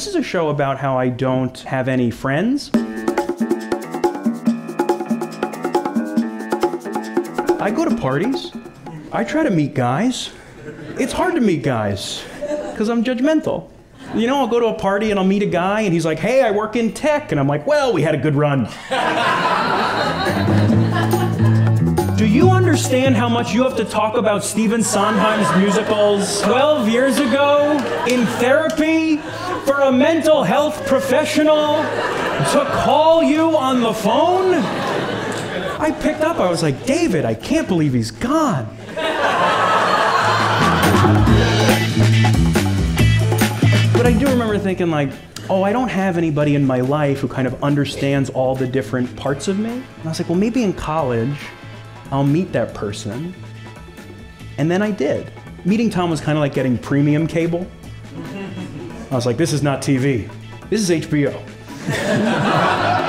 This is a show about how I don't have any friends. I go to parties. I try to meet guys. It's hard to meet guys because I'm judgmental. You know, I'll go to a party and I'll meet a guy and he's like, hey, I work in tech. And I'm like, well, we had a good run. You understand how much you have to talk about Stephen Sondheim's musicals 12 years ago in therapy for a mental health professional to call you on the phone? I picked up, I was like, David, I can't believe he's gone. But I do remember thinking, like, oh, I don't have anybody in my life who kind of understands all the different parts of me. And I was like, well, maybe in college, I'll meet that person. And then I did. Meeting Tom was kind of like getting premium cable. I was like, this is not TV, this is HBO.